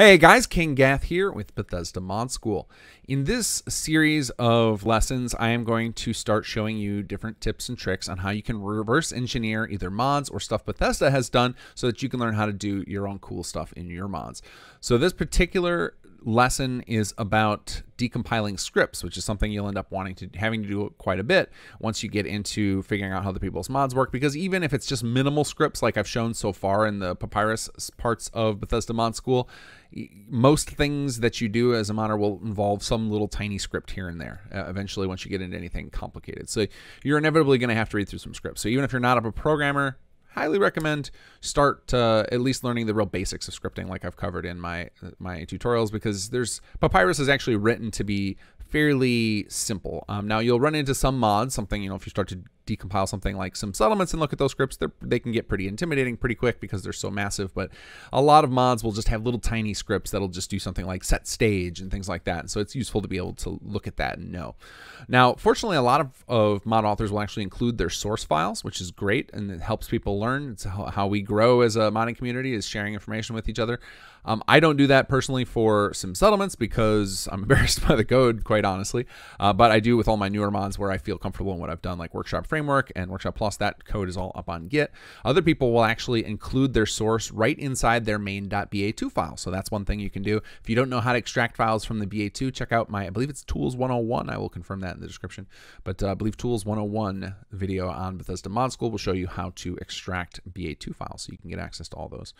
Hey guys, King Gath here with Bethesda Mod School. In this series of lessons, I am going to start showing you different tips and tricks on how you can reverse engineer either mods or stuff Bethesda has done so that you can learn how to do your own cool stuff in your mods. So this particular lesson is about decompiling scripts, which is something you'll end up wanting to having to do quite a bit once you get into figuring out how the people's mods work. Because even if it's just minimal scripts, like I've shown so far in the Papyrus parts of Bethesda Mod School, most things that you do as a modder will involve some little tiny script here and there uh, eventually once you get into anything complicated. So you're inevitably going to have to read through some scripts. So even if you're not a programmer, highly recommend start uh, at least learning the real basics of scripting like I've covered in my my tutorials because there's Papyrus is actually written to be fairly simple. Um, now you'll run into some mods, something, you know, if you start to decompile something like Sim Settlements and look at those scripts, they can get pretty intimidating pretty quick because they're so massive. But a lot of mods will just have little tiny scripts that'll just do something like set stage and things like that. And so it's useful to be able to look at that and know. Now, fortunately, a lot of, of mod authors will actually include their source files, which is great and it helps people learn. It's how we grow as a modding community is sharing information with each other. Um, I don't do that personally for Sim Settlements because I'm embarrassed by the code, quite honestly. Uh, but I do with all my newer mods where I feel comfortable in what I've done, like Workshop Framework and Workshop Plus. That code is all up on Git. Other people will actually include their source right inside their main.ba2 file. So that's one thing you can do. If you don't know how to extract files from the BA2, check out my, I believe it's Tools 101. I will confirm that in the description. But uh, I believe Tools 101 video on Bethesda Mod School will show you how to extract BA2 files so you can get access to all those.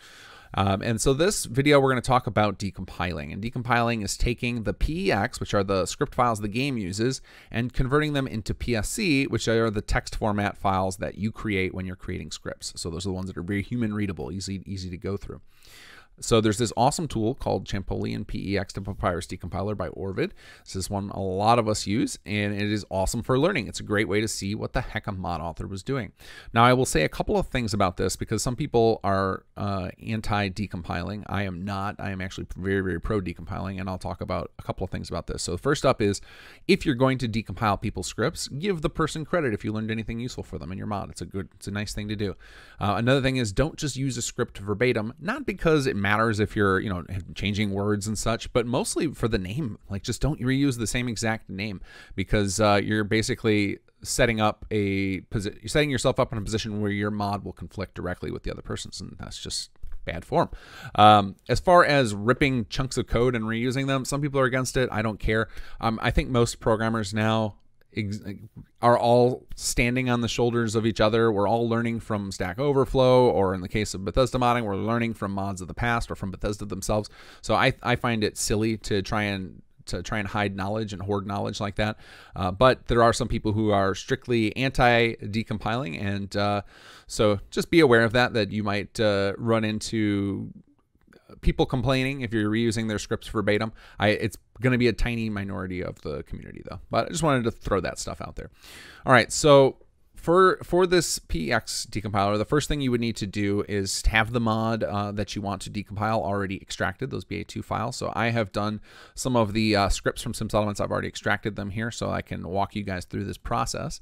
Um, and so this video, we're going to talk about decompiling. And decompiling is taking the PEX, which are the script files the game uses, and converting them into PSC, which are the text format files that you create when you're creating scripts. So those are the ones that are very human readable, easy, easy to go through. So there's this awesome tool called Champollion PEX to Papyrus Decompiler by Orvid. This is one a lot of us use, and it is awesome for learning. It's a great way to see what the heck a mod author was doing. Now, I will say a couple of things about this because some people are uh, anti-decompiling. I am not. I am actually very, very pro-decompiling, and I'll talk about a couple of things about this. So first up is, if you're going to decompile people's scripts, give the person credit if you learned anything useful for them in your mod. It's a good, it's a nice thing to do. Uh, another thing is, don't just use a script verbatim, not because it matters matters if you're, you know, changing words and such, but mostly for the name. Like, just don't reuse the same exact name because uh, you're basically setting up a position, you're setting yourself up in a position where your mod will conflict directly with the other person's, and that's just bad form. Um, as far as ripping chunks of code and reusing them, some people are against it. I don't care. Um, I think most programmers now are all standing on the shoulders of each other. We're all learning from Stack Overflow, or in the case of Bethesda modding, we're learning from mods of the past or from Bethesda themselves. So I, I find it silly to try and to try and hide knowledge and hoard knowledge like that. Uh, but there are some people who are strictly anti decompiling, and uh, so just be aware of that. That you might uh, run into people complaining if you're reusing their scripts verbatim. I, it's going to be a tiny minority of the community though. But I just wanted to throw that stuff out there. All right, so for for this PEX decompiler, the first thing you would need to do is have the mod uh, that you want to decompile already extracted, those BA2 files. So I have done some of the uh, scripts from SimSettlements. I've already extracted them here, so I can walk you guys through this process.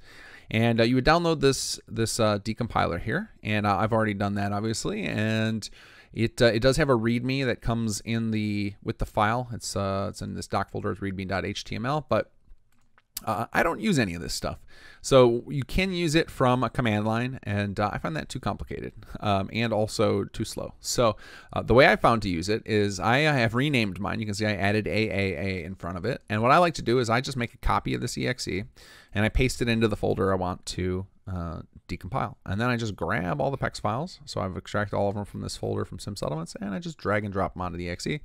And uh, you would download this this uh, decompiler here, and uh, I've already done that, obviously. And it, uh, it does have a README that comes in the with the file. It's uh, it's in this doc folder as readme.html, but uh, I don't use any of this stuff. So you can use it from a command line, and uh, I find that too complicated um, and also too slow. So uh, the way I found to use it is I have renamed mine. You can see I added AAA in front of it. And what I like to do is I just make a copy of this exe and I paste it into the folder I want to uh, decompile. And then I just grab all the PEX files. So I've extracted all of them from this folder from SimSettlements, and I just drag and drop them onto the exe,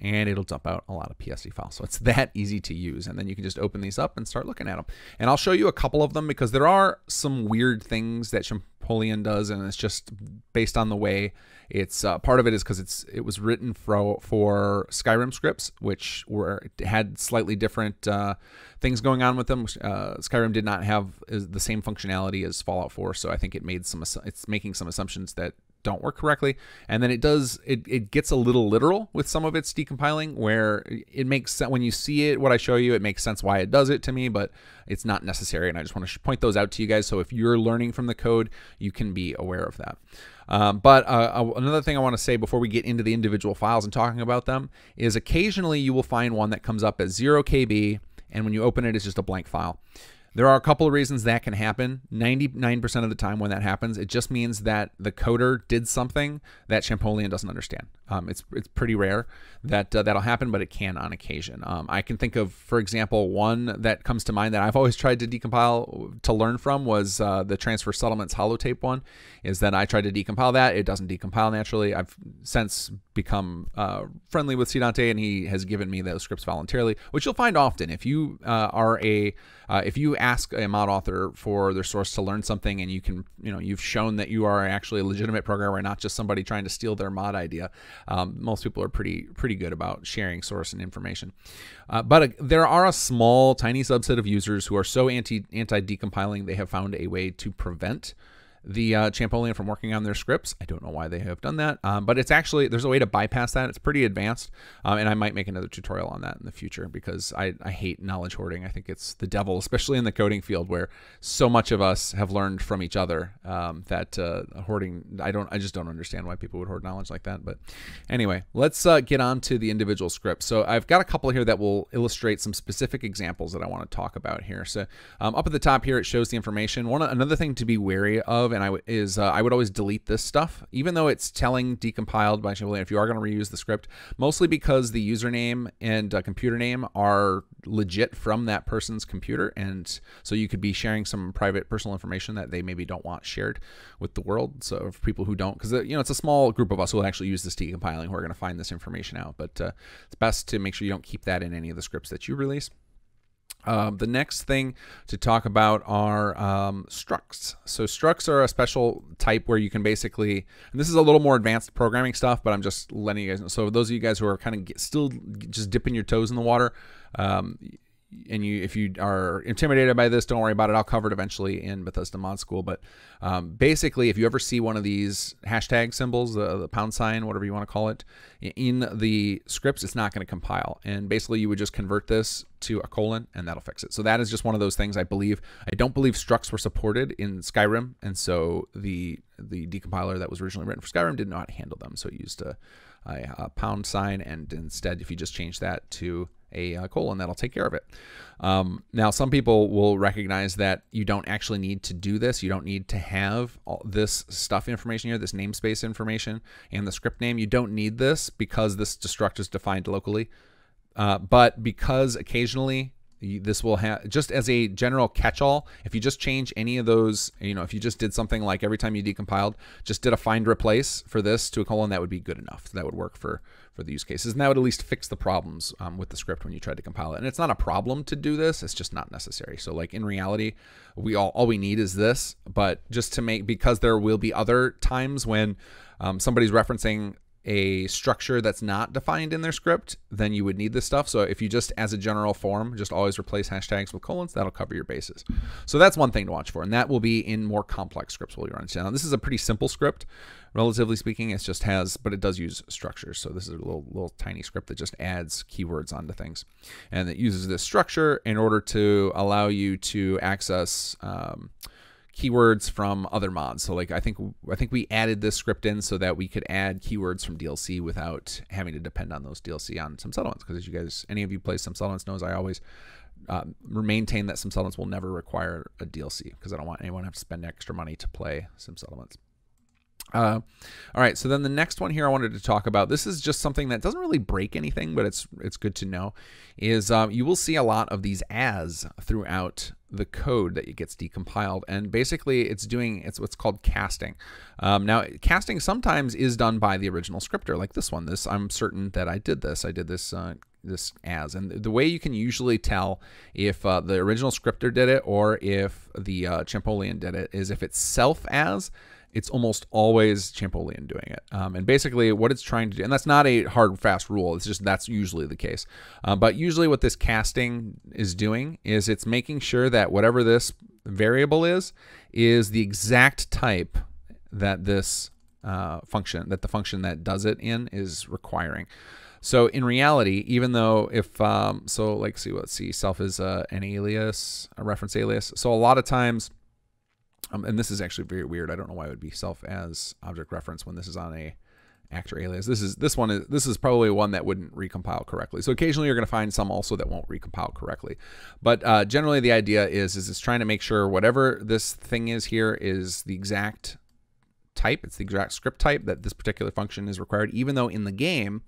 and it'll dump out a lot of PSC files. So it's that easy to use. And then you can just open these up and start looking at them. And I'll show you a couple of them because there are some weird things that Champollion does, and it's just based on the way it's uh, part of it is because it's it was written for for Skyrim scripts, which were had slightly different uh, things going on with them. Uh, Skyrim did not have the same functionality as Fallout 4, so I think it made some it's making some assumptions that don't work correctly. And then it does, it, it gets a little literal with some of its decompiling where it makes sense when you see it, what I show you, it makes sense why it does it to me, but it's not necessary. And I just want to point those out to you guys. So if you're learning from the code, you can be aware of that. Um, but uh, another thing I want to say before we get into the individual files and talking about them is occasionally you will find one that comes up as 0 KB, and when you open it, it's just a blank file. There are a couple of reasons that can happen. 99% of the time when that happens, it just means that the coder did something that Champollion doesn't understand. Um, it's it's pretty rare that uh, that'll happen, but it can on occasion. Um, I can think of, for example, one that comes to mind that I've always tried to decompile to learn from was uh, the transfer settlements holotape one. Is that I tried to decompile that, it doesn't decompile naturally. I've since become uh, friendly with Sidante, and he has given me those scripts voluntarily, which you'll find often if you uh, are a uh, if you ask a mod author for their source to learn something, and you can you know you've shown that you are actually a legitimate programmer, not just somebody trying to steal their mod idea. Um, most people are pretty pretty good about sharing source and information. Uh, but uh, there are a small, tiny subset of users who are so anti anti decompiling they have found a way to prevent the uh, Champollion from working on their scripts. I don't know why they have done that, um, but it's actually there's a way to bypass that. It's pretty advanced, um, and I might make another tutorial on that in the future because I, I hate knowledge hoarding. I think it's the devil, especially in the coding field where so much of us have learned from each other um, that uh, hoarding. I don't. I just don't understand why people would hoard knowledge like that. But anyway, let's uh, get on to the individual scripts. So I've got a couple here that will illustrate some specific examples that I want to talk about here. So um, up at the top here, it shows the information. One another thing to be wary of and I is uh, I would always delete this stuff, even though it's telling decompiled by Champollion if you are going to reuse the script, mostly because the username and uh, computer name are legit from that person's computer, and so you could be sharing some private personal information that they maybe don't want shared with the world. So for people who don't, because uh, you know it's a small group of us who will actually use this decompiling who are going to find this information out, but uh, it's best to make sure you don't keep that in any of the scripts that you release. Um, the next thing to talk about are um, structs. So structs are a special type where you can basically, and this is a little more advanced programming stuff, but I'm just letting you guys know. So those of you guys who are kind of still just dipping your toes in the water, um, and you if you are intimidated by this, don't worry about it. I'll cover it eventually in Bethesda Mod School. But um, basically, if you ever see one of these hashtag symbols, the, the pound sign, whatever you want to call it, in the scripts, it's not going to compile. And basically, you would just convert this to a colon, and that'll fix it. So that is just one of those things. I believe I don't believe structs were supported in Skyrim, and so the the decompiler that was originally written for Skyrim did not handle them. So it used a, a, a pound sign, and instead, if you just change that to a uh, colon that'll take care of it. Um, now, some people will recognize that you don't actually need to do this. You don't need to have all this stuff information here, this namespace information and the script name. You don't need this because this destruct is defined locally. Uh, but because occasionally this will have just as a general catch-all if you just change any of those you know if you just did something like every time you decompiled just did a find replace for this to a colon that would be good enough. That would work for for the use cases. And that would at least fix the problems um, with the script when you tried to compile it. And it's not a problem to do this. It's just not necessary. So like in reality we all all we need is this. But just to make because there will be other times when um, somebody's referencing a structure that's not defined in their script, then you would need this stuff. So if you just, as a general form, just always replace hashtags with colons, that'll cover your bases. So that's one thing to watch for, and that will be in more complex scripts we'll run. Now, this is a pretty simple script, relatively speaking. It just has, but it does use structures. So this is a little, little tiny script that just adds keywords onto things, and it uses this structure in order to allow you to access. Um, keywords from other mods. So like I think I think we added this script in so that we could add keywords from DLC without having to depend on those DLC on Sim Settlements. Because as you guys, any of you play Sim Settlements knows, I always uh, maintain that Sim Settlements will never require a DLC because I don't want anyone to have to spend extra money to play Sim Settlements. Uh, all right, so then the next one here I wanted to talk about. This is just something that doesn't really break anything, but it's it's good to know. Is um, you will see a lot of these as throughout the code that gets decompiled, and basically it's doing it's what's called casting. Um, now, casting sometimes is done by the original scripter, like this one. This I'm certain that I did this. I did this. Uh, this as and the way you can usually tell if uh, the original scripter did it or if the uh, Champollion did it is if it's self as it's almost always Champollion doing it. Um, and basically, what it's trying to do, and that's not a hard fast rule. It's just that's usually the case. Uh, but usually, what this casting is doing is it's making sure that whatever this variable is is the exact type that this uh, function, that the function that does it in, is requiring. So in reality, even though if um, so, like see, let's see, self is uh, an alias, a reference alias. So a lot of times um, and this is actually very weird. I don't know why it would be self as object reference when this is on a actor alias. This is this one is this is probably one that wouldn't recompile correctly. So occasionally you're going to find some also that won't recompile correctly. But uh, generally the idea is is it's trying to make sure whatever this thing is here is the exact type. It's the exact script type that this particular function is required, even though in the game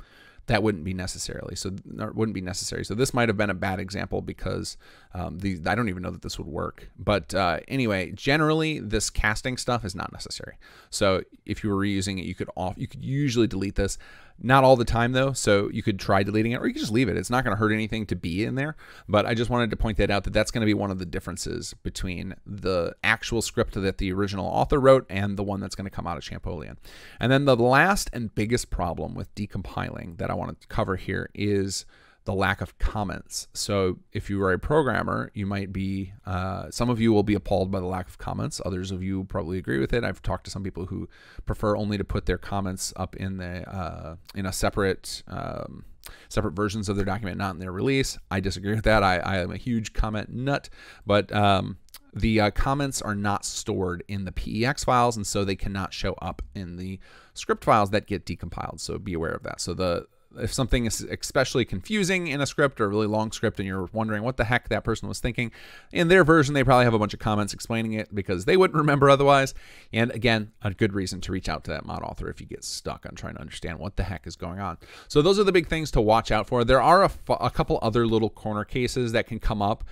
that wouldn't be necessarily so wouldn't be necessary. So this might have been a bad example because um, the I don't even know that this would work. But uh, anyway, generally this casting stuff is not necessary. So if you were reusing it, you could off you could usually delete this. Not all the time though, so you could try deleting it or you could just leave it. It's not going to hurt anything to be in there, but I just wanted to point that out that that's going to be one of the differences between the actual script that the original author wrote and the one that's going to come out of Champollion. And then the last and biggest problem with decompiling that I want to cover here is the lack of comments. So if you are a programmer, you might be, uh, some of you will be appalled by the lack of comments. Others of you probably agree with it. I've talked to some people who prefer only to put their comments up in the uh, in a separate um, separate versions of their document, not in their release. I disagree with that. I, I am a huge comment nut, but um, the uh, comments are not stored in the PEX files, and so they cannot show up in the script files that get decompiled. So be aware of that. So the if something is especially confusing in a script or a really long script and you're wondering what the heck that person was thinking, in their version, they probably have a bunch of comments explaining it because they wouldn't remember otherwise. And again, a good reason to reach out to that mod author if you get stuck on trying to understand what the heck is going on. So those are the big things to watch out for. There are a, a couple other little corner cases that can come up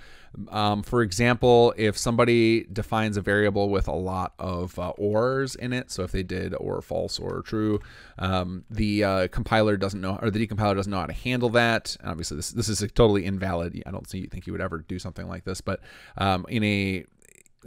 um, for example, if somebody defines a variable with a lot of uh, ors in it, so if they did or false or true, um, the uh, compiler doesn't know, or the decompiler doesn't know how to handle that. And obviously, this this is totally invalid. I don't see, think you would ever do something like this, but um, in a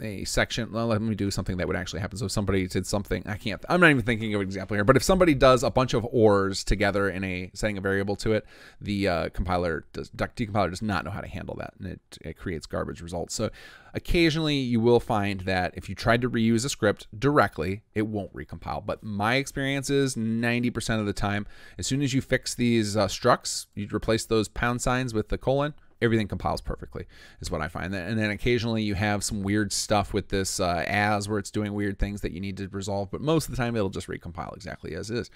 a section. Well, let me do something that would actually happen. So if somebody did something, I can't. I'm not even thinking of an example here. But if somebody does a bunch of ors together in a setting a variable to it, the uh, compiler does decompiler does not know how to handle that, and it, it creates garbage results. So occasionally you will find that if you tried to reuse a script directly, it won't recompile. But my experience is 90% of the time, as soon as you fix these uh, structs, you replace those pound signs with the colon everything compiles perfectly is what I find. And then occasionally you have some weird stuff with this uh, as where it's doing weird things that you need to resolve, but most of the time it'll just recompile exactly as is.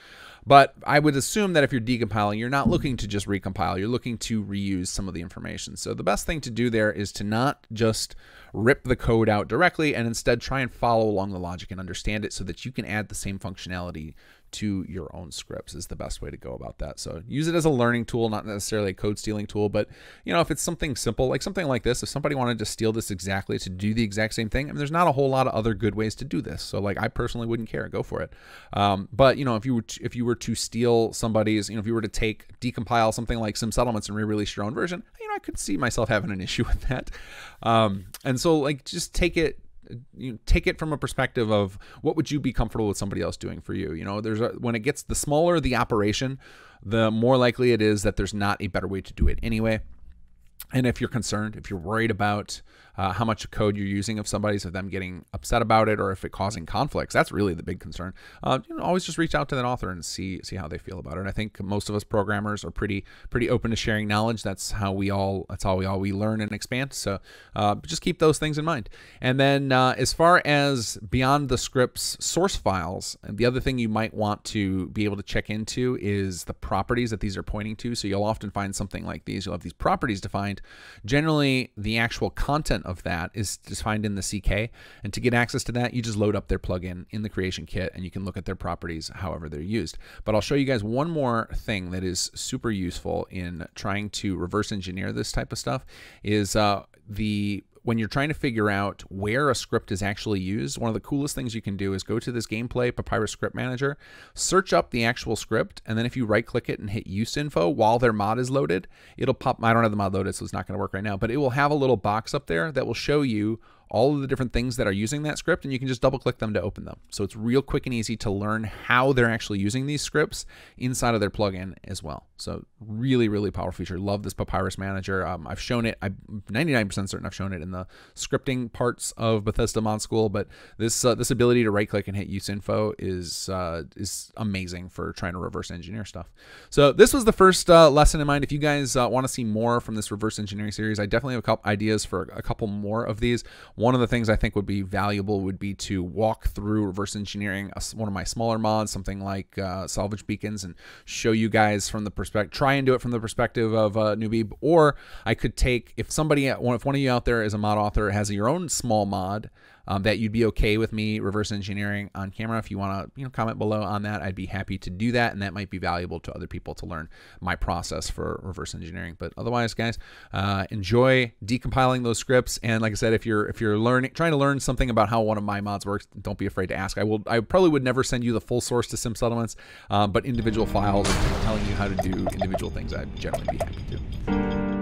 But I would assume that if you're decompiling, you're not looking to just recompile, you're looking to reuse some of the information. So the best thing to do there is to not just rip the code out directly and instead try and follow along the logic and understand it so that you can add the same functionality to your own scripts is the best way to go about that. So use it as a learning tool, not necessarily a code stealing tool, but you know, if it's something simple, like something like this, if somebody wanted to steal this exactly to do the exact same thing, I mean, there's not a whole lot of other good ways to do this. So like, I personally wouldn't care, go for it. Um, but you know, if you were to, if you were to steal somebody's, you know, if you were to take decompile something like Sim Settlements and re-release your own version, you know, I could see myself having an issue with that. Um, and so like, just take it you know, take it from a perspective of what would you be comfortable with somebody else doing for you. You know, there's a, when it gets the smaller the operation, the more likely it is that there's not a better way to do it anyway. And if you're concerned, if you're worried about uh, how much code you're using of somebody's, of them getting upset about it, or if it causing conflicts. That's really the big concern. Uh, you know, always just reach out to that author and see see how they feel about it. And I think most of us programmers are pretty pretty open to sharing knowledge. That's how we all that's how we all we learn and expand. So uh, just keep those things in mind. And then uh, as far as beyond the scripts source files, the other thing you might want to be able to check into is the properties that these are pointing to. So you'll often find something like these. You'll have these properties defined. Generally, the actual content of that is defined in the CK. And to get access to that, you just load up their plugin in the creation kit and you can look at their properties however they're used. But I'll show you guys one more thing that is super useful in trying to reverse engineer this type of stuff is uh, the when you're trying to figure out where a script is actually used, one of the coolest things you can do is go to this gameplay Papyrus Script Manager, search up the actual script, and then if you right click it and hit use info while their mod is loaded, it'll pop. I don't have the mod loaded, so it's not going to work right now, but it will have a little box up there that will show you all of the different things that are using that script, and you can just double click them to open them. So it's real quick and easy to learn how they're actually using these scripts inside of their plugin as well. So really, really powerful feature. Love this Papyrus Manager. Um, I've shown it. I'm 99% certain I've shown it in the scripting parts of Bethesda Mod School, but this uh, this ability to right click and hit use info is uh, is amazing for trying to reverse engineer stuff. So this was the first uh, lesson in mind. If you guys uh, want to see more from this reverse engineering series, I definitely have a couple ideas for a couple more of these. One of the things I think would be valuable would be to walk through reverse engineering a, one of my smaller mods, something like uh, salvage beacons, and show you guys from the perspective, try and do it from the perspective of a newbie. Or I could take, if somebody, if one of you out there is a mod author, has your own small mod, um, that you'd be okay with me reverse engineering on camera. If you want to, you know, comment below on that, I'd be happy to do that, and that might be valuable to other people to learn my process for reverse engineering. But otherwise, guys, uh, enjoy decompiling those scripts. And like I said, if you're if you're learning, trying to learn something about how one of my mods works, don't be afraid to ask. I will. I probably would never send you the full source to Sim Settlements, um, but individual files telling you how to do individual things, I'd generally be happy to.